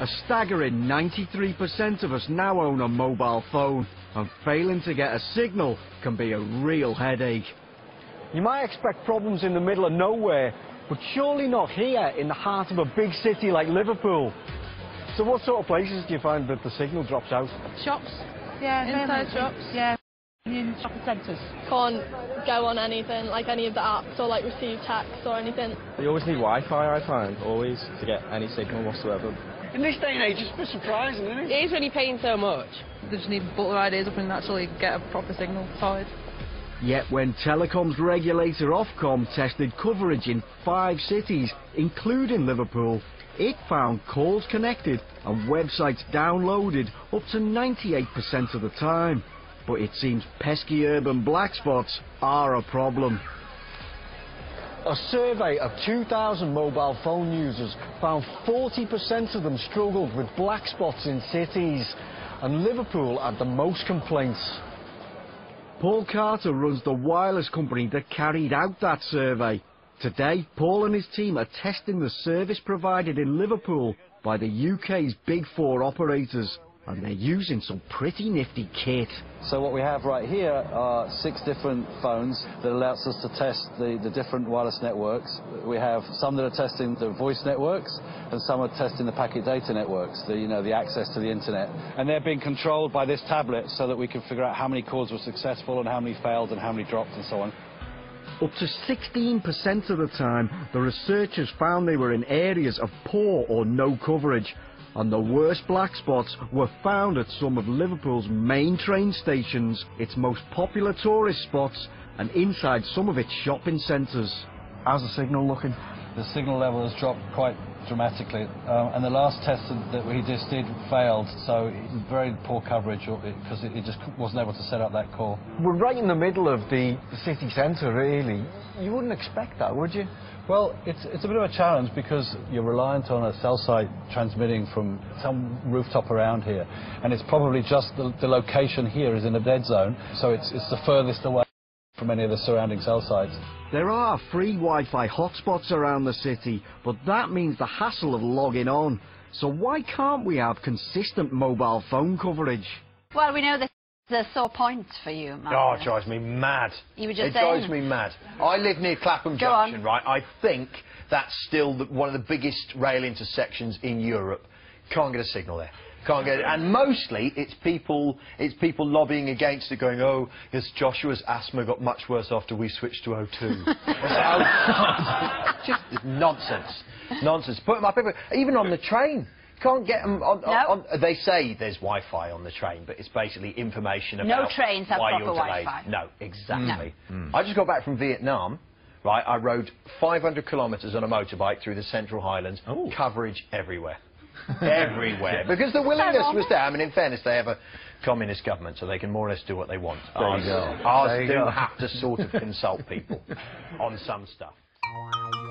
A staggering 93% of us now own a mobile phone, and failing to get a signal can be a real headache. You might expect problems in the middle of nowhere, but surely not here in the heart of a big city like Liverpool. So what sort of places do you find that the signal drops out? Shops, Yeah, inside shops. Yeah, in shopping centres. Can't go on anything, like any of the apps or like receive texts or anything. You always need Wi-Fi, I find, always, to get any signal whatsoever. In this day and age, it's a bit surprising, isn't it? It is when you're paying so much. They just need to put their ideas up and actually get a proper signal tied. Yet when telecoms regulator Ofcom tested coverage in five cities, including Liverpool, it found calls connected and websites downloaded up to 98% of the time. But it seems pesky urban black spots are a problem. A survey of 2,000 mobile phone users found 40% of them struggled with black spots in cities, and Liverpool had the most complaints. Paul Carter runs the wireless company that carried out that survey. Today, Paul and his team are testing the service provided in Liverpool by the UK's big four operators, and they're using some pretty nifty kit. So what we have right here are six different phones that allows us to test the, the different wireless networks. We have some that are testing the voice networks and some are testing the packet data networks, the, you know, the access to the internet. And they're being controlled by this tablet so that we can figure out how many calls were successful and how many failed and how many dropped and so on. Up to 16% of the time, the researchers found they were in areas of poor or no coverage, and the worst black spots were found at some of Liverpool's main train stations, its most popular tourist spots, and inside some of its shopping centres. How's the signal looking? The signal level has dropped quite dramatically, um, and the last test that we just did failed, so very poor coverage because it, it just wasn't able to set up that call. We're right in the middle of the city centre, really. You wouldn't expect that, would you? Well, it's, it's a bit of a challenge because you're reliant on a cell site transmitting from some rooftop around here, and it's probably just the, the location here is in a dead zone, so it's, it's the furthest away from any of the surrounding cell sites. There are free Wi-Fi hotspots around the city, but that means the hassle of logging on. So why can't we have consistent mobile phone coverage? Well, we know this is a sore point for you, Mark. Oh, it drives me mad. You were just it saying. drives me mad. I live near Clapham Go Junction, on. right? I think that's still the, one of the biggest rail intersections in Europe. Can't get a signal there. Can't get it. And mostly it's people it's people lobbying against it going, oh, yes, Joshua's asthma got much worse after we switched to O2. It's just nonsense. Nonsense. Put them up everywhere. Even on the train. Can't get them on, No. on, on- They say there's Wi-Fi on the train, but it's basically information about No about trains have why proper you're delayed. Wi-Fi. No, exactly. Hmm. I just got back from Vietnam. Right, I rode 500 kilometres on a motorbike through the Central Highlands. Coverage everywhere. Everywhere. Because the willingness was there. I mean, in fairness, they have a communist government, so they can more or less do what they want. There you ours go. ours There you do go. have to sort of consult people on some stuff.